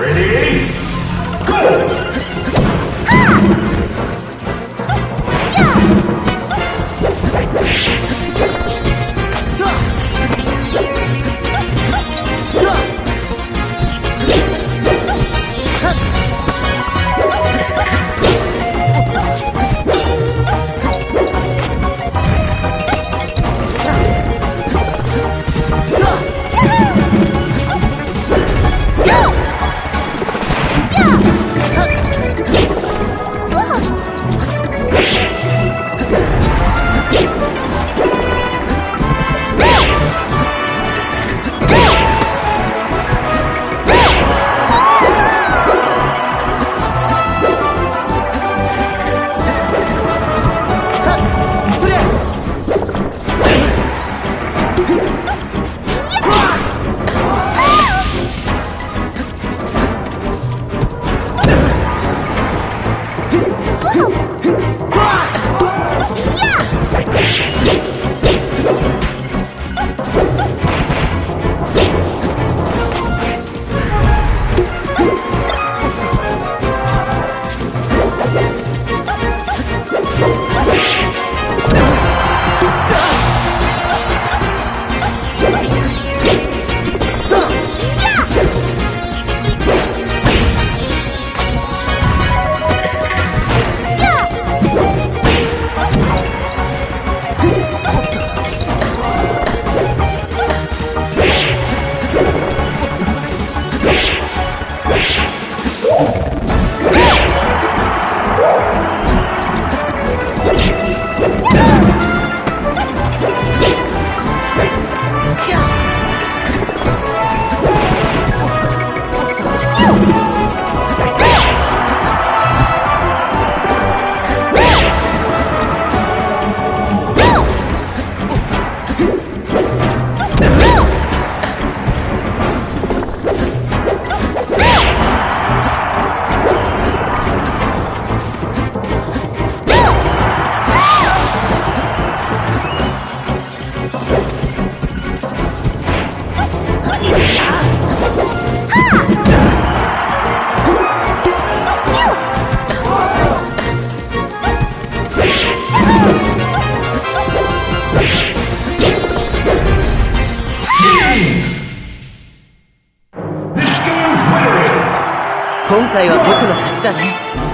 Ready? Go! This game's 今回は僕の勝ちだね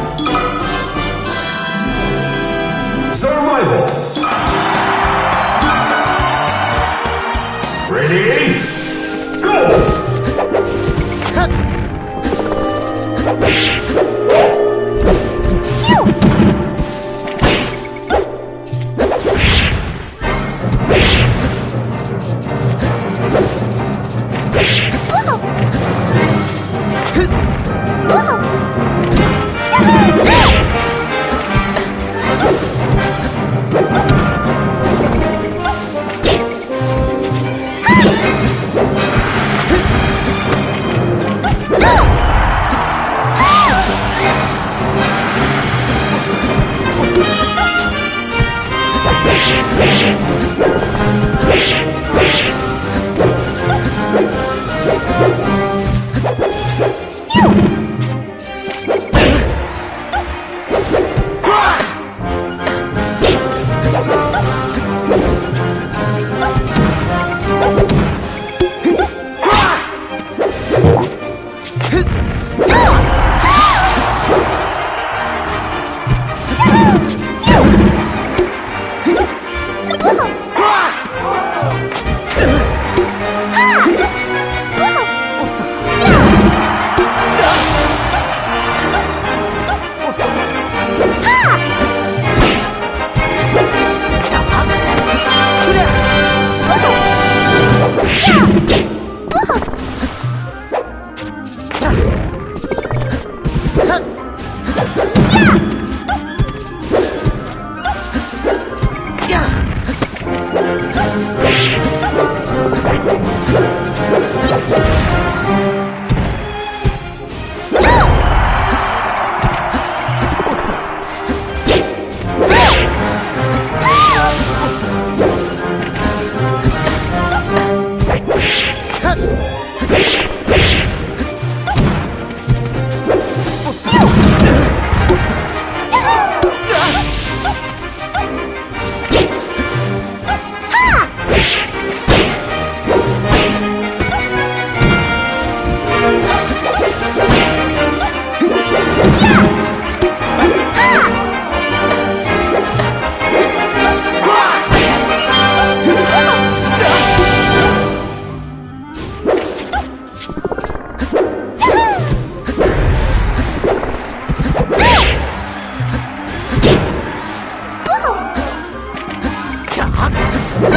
僕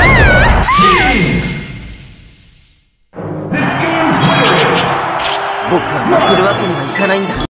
は負けるわけにはいかないんだ。